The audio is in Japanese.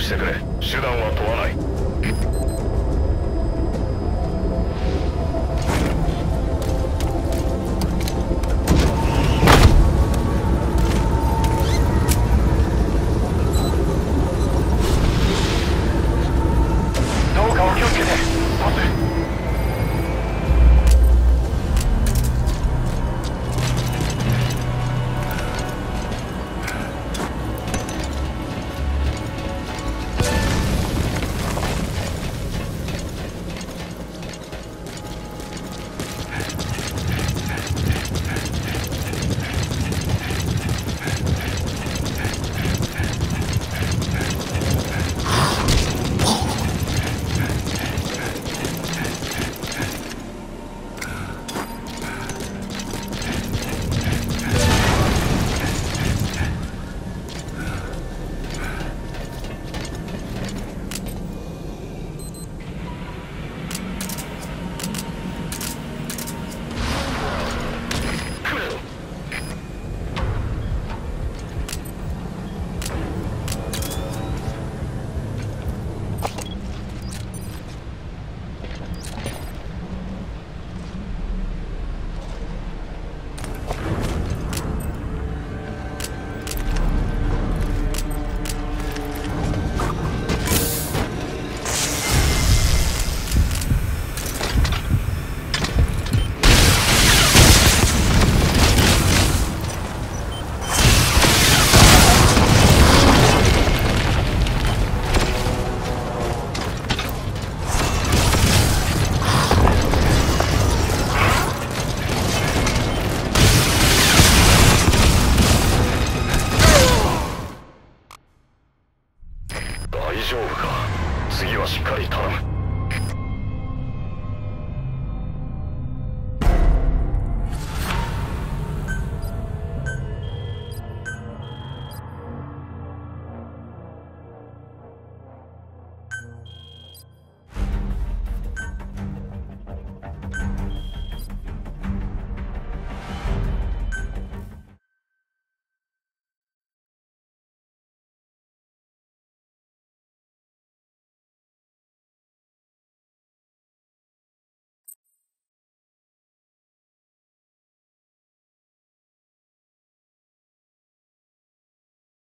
してくれ。手段は問わない。